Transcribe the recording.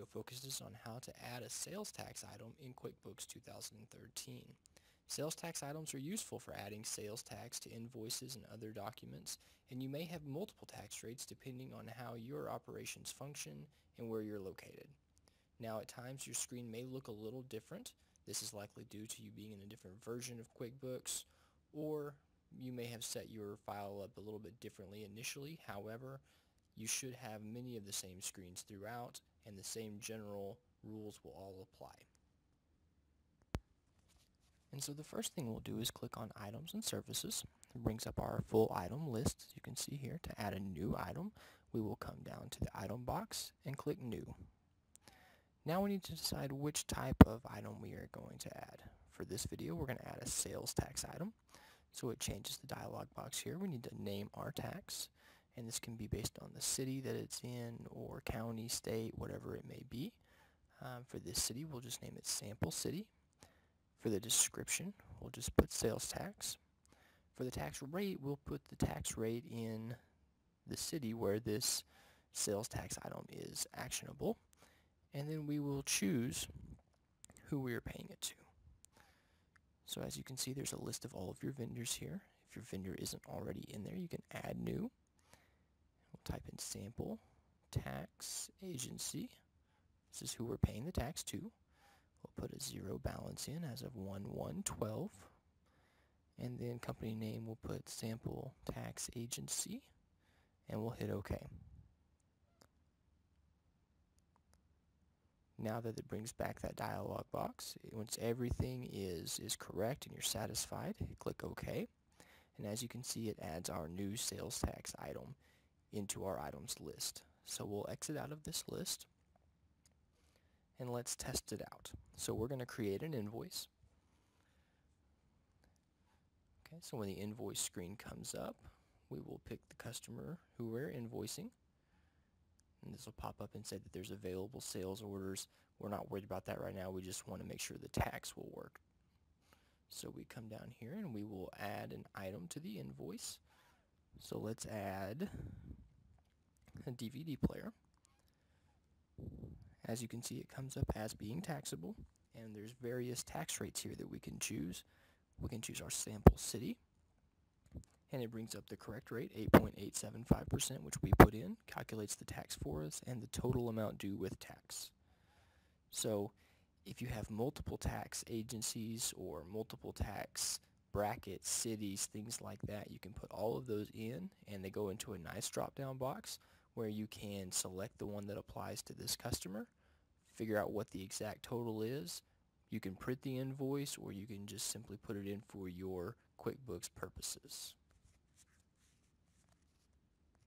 video focuses on how to add a sales tax item in QuickBooks 2013. Sales tax items are useful for adding sales tax to invoices and other documents, and you may have multiple tax rates depending on how your operations function and where you're located. Now at times your screen may look a little different. This is likely due to you being in a different version of QuickBooks, or you may have set your file up a little bit differently initially. However, you should have many of the same screens throughout and the same general rules will all apply. And so the first thing we'll do is click on Items and Services. It brings up our full item list, as you can see here. To add a new item, we will come down to the item box and click New. Now we need to decide which type of item we are going to add. For this video, we're going to add a sales tax item. So it changes the dialog box here. We need to name our tax, and this can be based on the city that it's in or county, state, whatever it may be. Um, for this city, we'll just name it Sample City. For the description, we'll just put sales tax. For the tax rate, we'll put the tax rate in the city where this sales tax item is actionable. And then we will choose who we are paying it to. So as you can see, there's a list of all of your vendors here. If your vendor isn't already in there, you can add new. Type in sample tax agency. This is who we're paying the tax to. We'll put a zero balance in as of 1-1-12. And then company name, we'll put sample tax agency. And we'll hit OK. Now that it brings back that dialog box, once everything is, is correct and you're satisfied, click OK. And as you can see, it adds our new sales tax item into our items list. So we'll exit out of this list and let's test it out. So we're going to create an invoice. Okay, so when the invoice screen comes up, we will pick the customer who we're invoicing. And this will pop up and say that there's available sales orders. We're not worried about that right now. We just want to make sure the tax will work. So we come down here and we will add an item to the invoice. So let's add a DVD player. As you can see, it comes up as being taxable, and there's various tax rates here that we can choose. We can choose our sample city, and it brings up the correct rate, 8.875%, which we put in, calculates the tax for us, and the total amount due with tax. So if you have multiple tax agencies or multiple tax brackets, cities, things like that, you can put all of those in, and they go into a nice drop-down box where you can select the one that applies to this customer figure out what the exact total is. You can print the invoice or you can just simply put it in for your QuickBooks purposes.